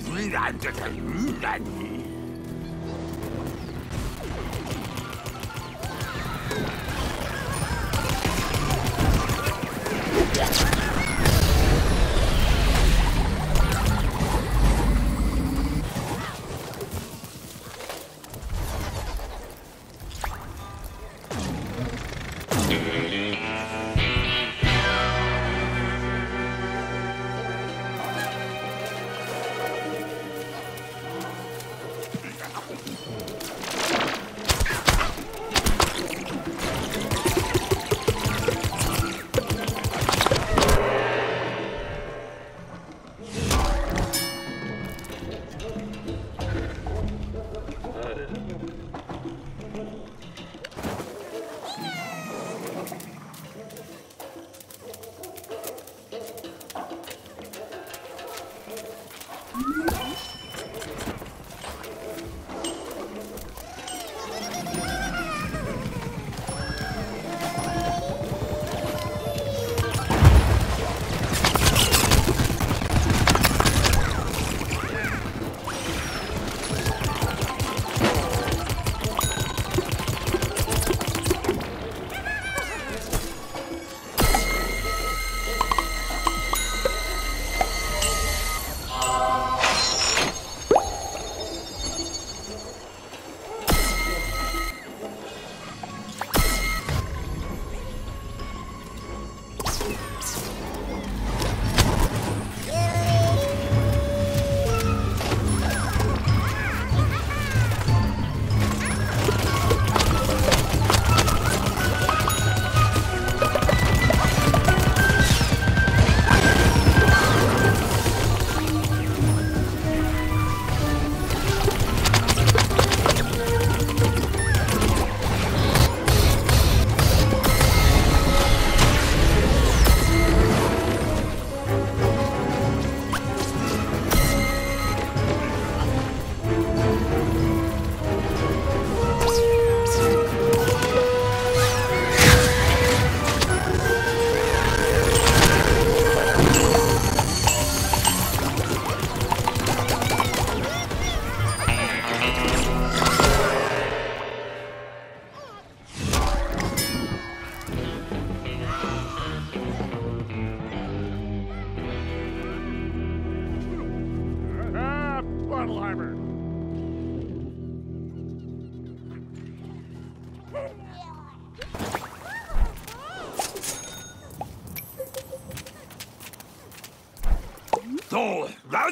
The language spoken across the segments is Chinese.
虽然这是愚人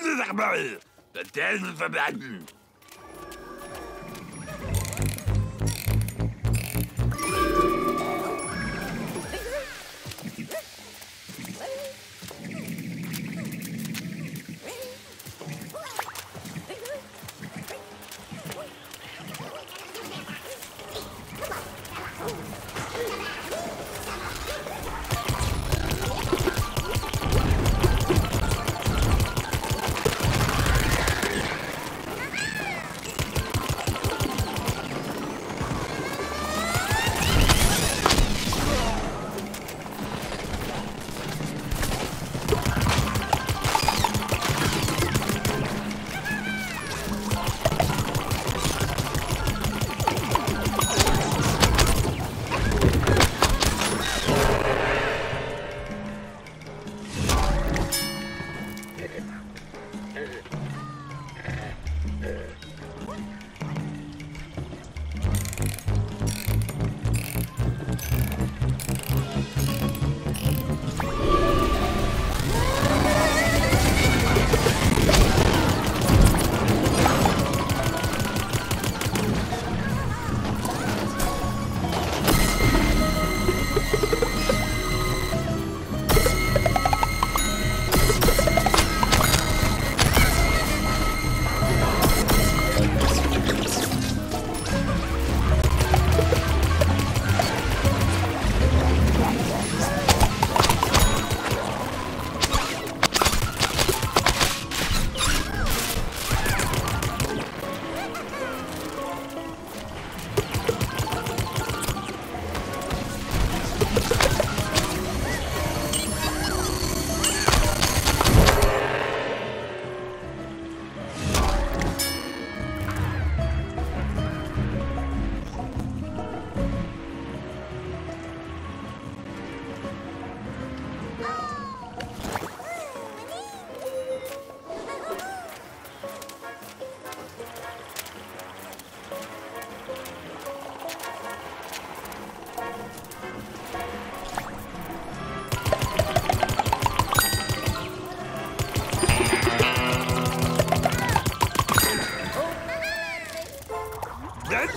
The dead forbidden. That's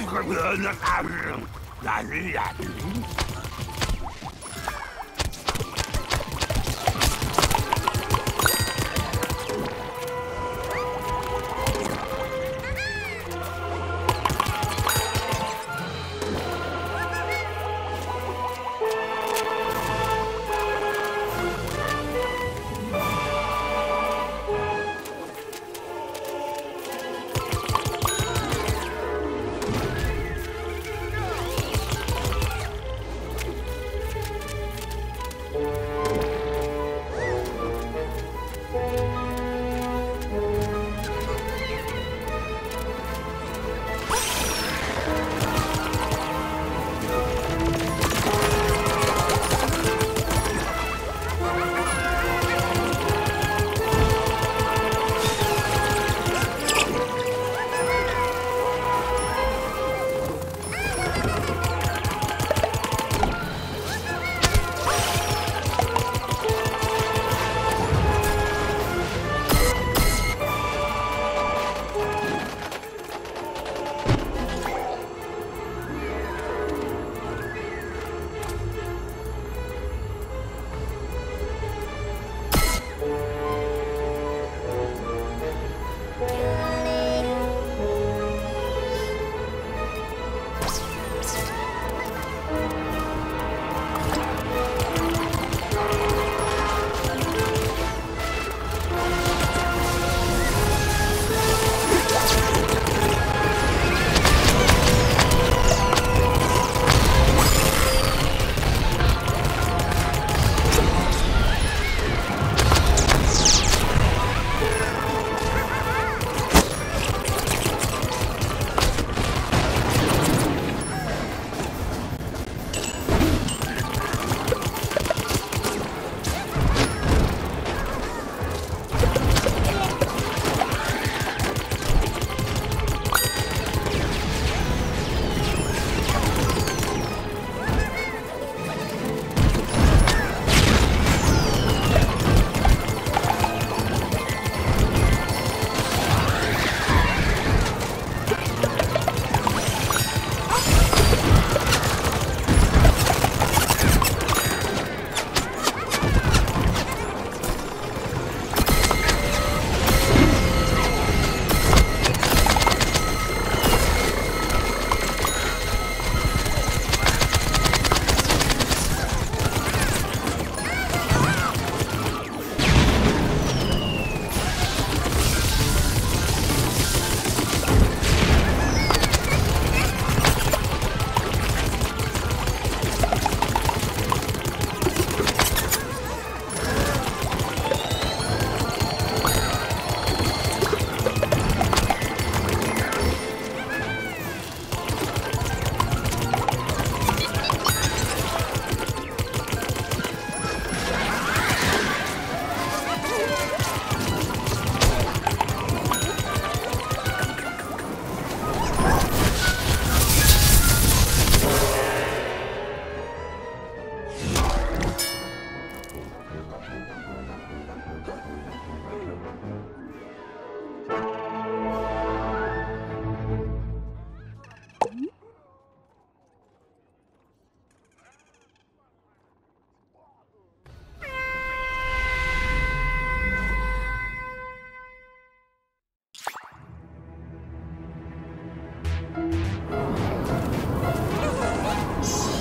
Yes.